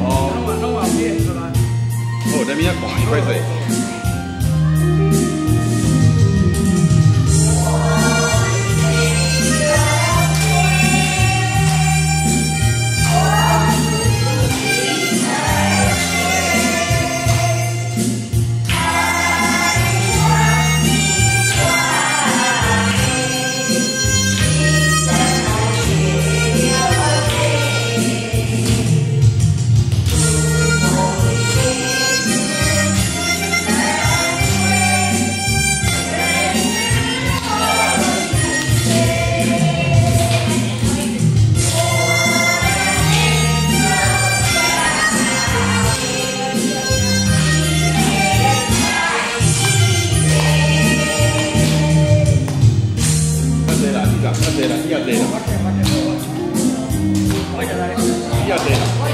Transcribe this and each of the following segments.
哦，那？哦，那边要广一块水。Tera, Ia Tera. Ia Tera.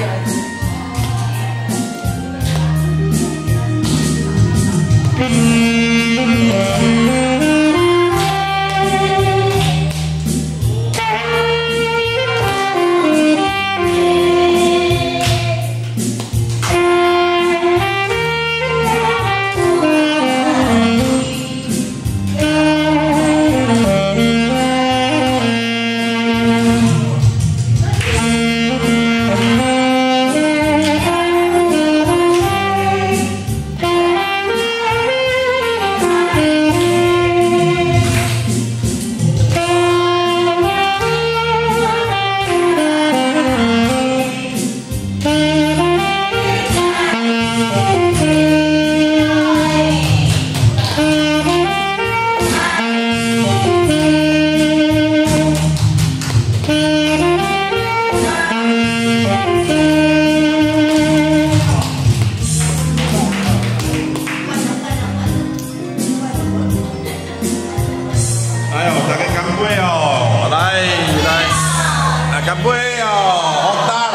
对呀，好大。